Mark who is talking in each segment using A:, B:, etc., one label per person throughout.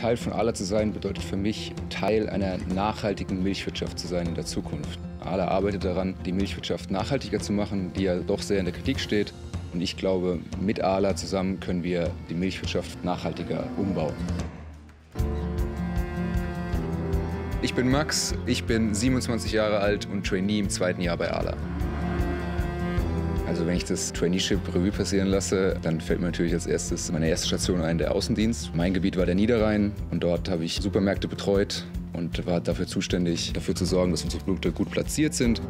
A: Teil von ALA zu sein, bedeutet für mich, Teil einer nachhaltigen Milchwirtschaft zu sein in der Zukunft. ALA arbeitet daran, die Milchwirtschaft nachhaltiger zu machen, die ja doch sehr in der Kritik steht. Und ich glaube, mit ALA zusammen können wir die Milchwirtschaft nachhaltiger umbauen. Ich bin Max, ich bin 27 Jahre alt und Trainee im zweiten Jahr bei ALA. Also wenn ich das Traineeship Revue passieren lasse, dann fällt mir natürlich als erstes meine erste Station ein, der Außendienst. Mein Gebiet war der Niederrhein und dort habe ich Supermärkte betreut und war dafür zuständig, dafür zu sorgen, dass unsere Produkte gut platziert sind.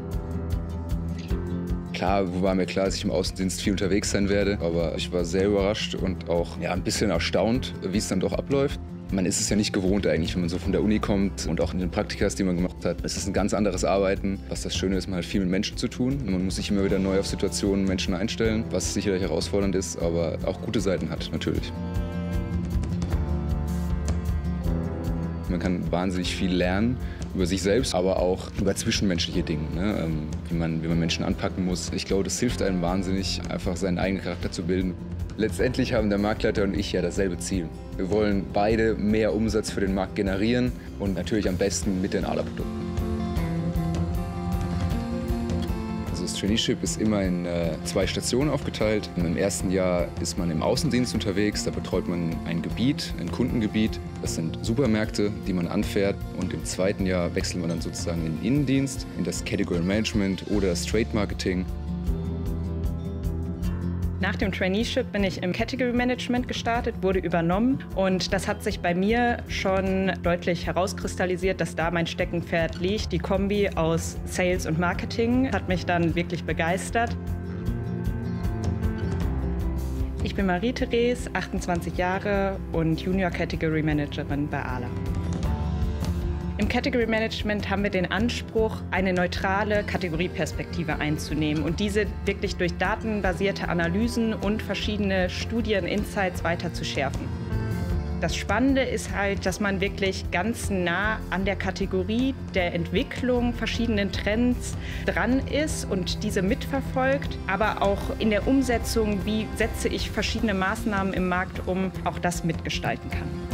A: Klar war mir klar, dass ich im Außendienst viel unterwegs sein werde, aber ich war sehr überrascht und auch ja, ein bisschen erstaunt, wie es dann doch abläuft. Man ist es ja nicht gewohnt eigentlich, wenn man so von der Uni kommt und auch in den Praktikas, die man gemacht hat. Es ist ein ganz anderes Arbeiten. Was das Schöne ist, man hat viel mit Menschen zu tun. Man muss sich immer wieder neu auf Situationen, Menschen einstellen, was sicherlich herausfordernd ist, aber auch gute Seiten hat, natürlich. Man kann wahnsinnig viel lernen über sich selbst, aber auch über zwischenmenschliche Dinge, ne? Ähm, wie, man, wie man Menschen anpacken muss. Ich glaube, das hilft einem wahnsinnig, einfach seinen eigenen Charakter zu bilden. Letztendlich haben der Marktleiter und ich ja dasselbe Ziel. Wir wollen beide mehr Umsatz für den Markt generieren und natürlich am besten mit den ALA-Produkten. Das Traineeship ist immer in äh, zwei Stationen aufgeteilt. Im ersten Jahr ist man im Außendienst unterwegs, da betreut man ein Gebiet, ein Kundengebiet. Das sind Supermärkte, die man anfährt. Und im zweiten Jahr wechselt man dann sozusagen in den Innendienst, in das Category Management oder das Trade Marketing.
B: Nach dem Traineeship bin ich im Category Management gestartet, wurde übernommen und das hat sich bei mir schon deutlich herauskristallisiert, dass da mein Steckenpferd liegt. Die Kombi aus Sales und Marketing hat mich dann wirklich begeistert. Ich bin Marie-Therese, 28 Jahre und Junior Category Managerin bei ALA. Im Category Management haben wir den Anspruch, eine neutrale Kategorieperspektive einzunehmen und diese wirklich durch datenbasierte Analysen und verschiedene Studien, Insights weiter zu schärfen. Das Spannende ist halt, dass man wirklich ganz nah an der Kategorie der Entwicklung, verschiedenen Trends dran ist und diese mitverfolgt, aber auch in der Umsetzung, wie setze ich verschiedene Maßnahmen im Markt um, auch das mitgestalten kann.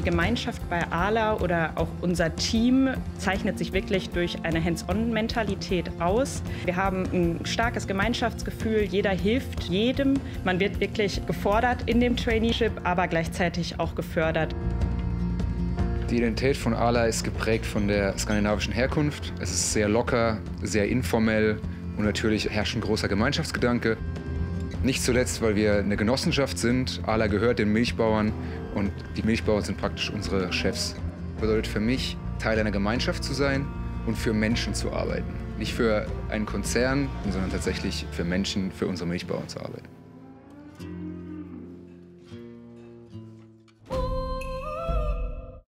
B: Die Gemeinschaft bei ALA oder auch unser Team zeichnet sich wirklich durch eine Hands-on-Mentalität aus. Wir haben ein starkes Gemeinschaftsgefühl, jeder hilft jedem. Man wird wirklich gefordert in dem Traineeship, aber gleichzeitig auch gefördert.
A: Die Identität von ALA ist geprägt von der skandinavischen Herkunft. Es ist sehr locker, sehr informell und natürlich herrscht ein großer Gemeinschaftsgedanke. Nicht zuletzt, weil wir eine Genossenschaft sind. ALA gehört den Milchbauern und die Milchbauern sind praktisch unsere Chefs. Das bedeutet für mich, Teil einer Gemeinschaft zu sein und für Menschen zu arbeiten. Nicht für einen Konzern, sondern tatsächlich für Menschen, für unsere Milchbauern zu arbeiten.